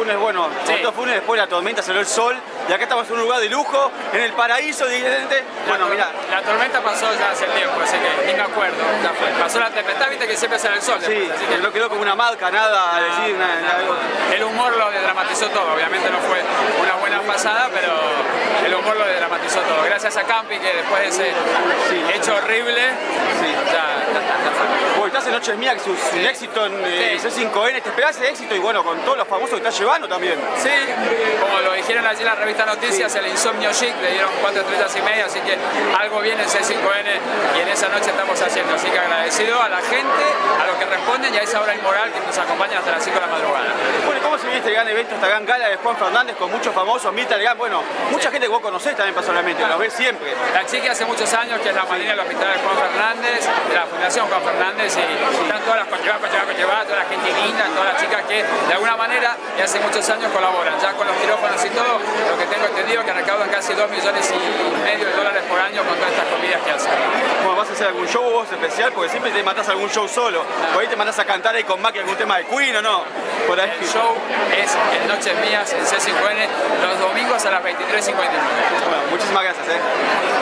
Funes, bueno, Sí. Funes, después de la tormenta salió el sol, y acá estamos en un lugar de lujo, en el paraíso, evidente. Bueno, mira, la tormenta pasó ya hace tiempo, así que ni me acuerdo. Ya fue. Pasó la tempestad, viste que siempre sale el sol. sí, así que no quedó como una marca, nada a decir, nada, el humor lo dramatizó todo. Obviamente no fue una buena pasada, pero el humor lo dramatizó todo. Gracias a Campi, que después de ese hecho horrible, Sí. ya, ya- ya fue. Vos estás en Noches Mías, que es un, éxito en eh, Sí. C5N, te esperás ese éxito y bueno, con todos los famosos que estás llevando también. Sí, como lo dijeron allí en la revista Noticias, el Insomnio Chic le dieron cuatro estrellas y media, así que algo viene en C5N y en esa noche estamos haciendo. Así que agradecido a la gente, a los que responden y a esa hora inmoral que nos acompaña hasta las 5 de la madrugada. Bueno, ¿cómo se vive este gran evento, esta gran gala de Juan Fernández con muchos famosos, Mirta Legrand? Bueno, mucha gente que vos conocés también personalmente, los ves siempre. La chica hace muchos años que es la madrina del hospital de Juan Fernández, de la Fundación Juan Fernández, y están todas las cochevadas, cochevadas, cochevadas, toda la gente linda, todas las chicas que de alguna manera y hace muchos años colaboran. Ya con los quirófanos y todo, lo que tengo entendido que recaudan casi 2 millones y medio de dólares por año con todas estas comidas que hacen. Bueno, ¿vas a hacer algún show vos especial? Porque siempre te matás algún show solo. Por ahí te mandás a cantar ahí con Macri algún tema de Queen o no. Por ahí. El show es en Noches Mías en C5N los domingos a las 23.59. Bueno, muchísimas gracias, ¿eh?